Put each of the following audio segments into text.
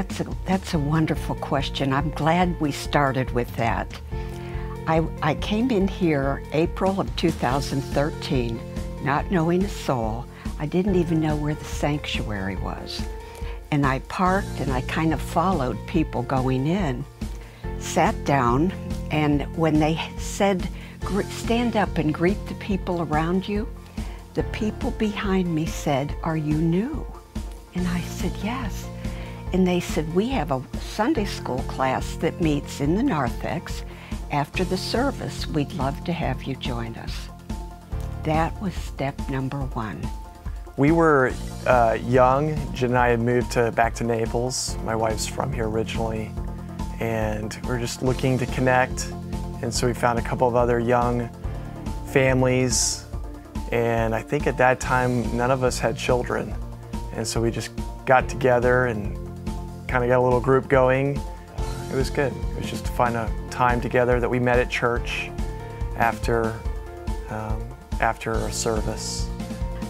that's a, that's a wonderful question. I'm glad we started with that. I, I came in here April of 2013, not knowing a soul. I didn't even know where the sanctuary was. And I parked and I kind of followed people going in, sat down, and when they said, stand up and greet the people around you, the people behind me said, Are you new? And I said, Yes. And they said, We have a Sunday school class that meets in the narthex. After the service, we'd love to have you join us. That was step number one. We were uh, young. Jen and I had moved to, back to Naples. My wife's from here originally. And we are just looking to connect. And so we found a couple of other young families. And I think at that time, none of us had children. And so we just got together and kind of got a little group going. It was good. It was just to find a time together that we met at church after, um, after a service.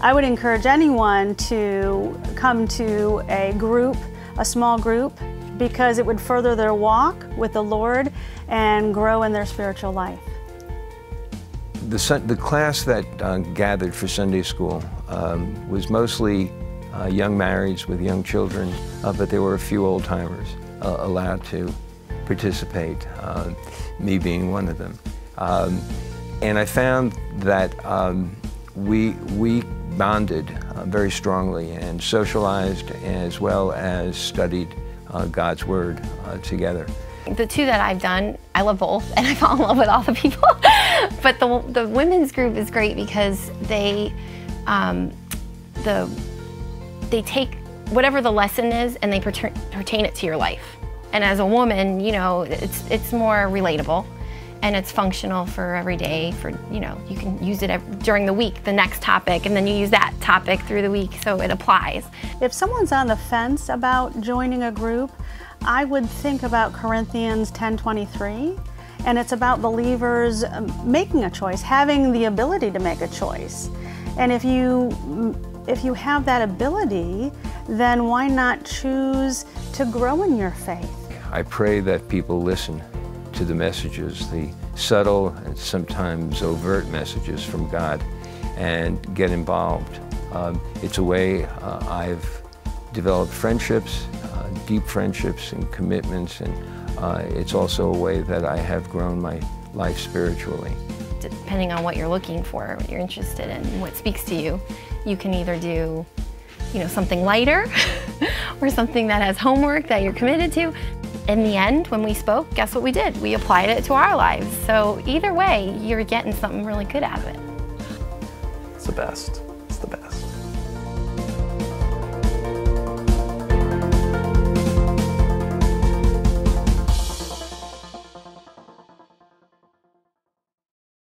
I would encourage anyone to come to a group, a small group, because it would further their walk with the Lord and grow in their spiritual life. The, the class that uh, gathered for Sunday school um, was mostly uh, young marrieds with young children, uh, but there were a few old timers uh, allowed to participate, uh, me being one of them. Um, and I found that um, we, we bonded uh, very strongly and socialized as well as studied uh, God's Word together. The two that I've done, I love both, and I fall in love with all the people. but the, the women's group is great because they, um, the they take whatever the lesson is and they pertain it to your life. And as a woman, you know, it's, it's more relatable and it's functional for every day for, you know, you can use it during the week, the next topic, and then you use that topic through the week so it applies. If someone's on the fence about joining a group, I would think about Corinthians 10:23 and it's about believers um, making a choice, having the ability to make a choice. And if you if you have that ability, then why not choose to grow in your faith? I pray that people listen to the messages, the subtle and sometimes overt messages from God, and get involved. Um, it's a way uh, I've developed friendships, uh, deep friendships and commitments, and uh, it's also a way that I have grown my life spiritually depending on what you're looking for, what you're interested in, what speaks to you. You can either do, you know, something lighter or something that has homework that you're committed to. In the end, when we spoke, guess what we did? We applied it to our lives. So either way, you're getting something really good out of it. It's the best. It's the best.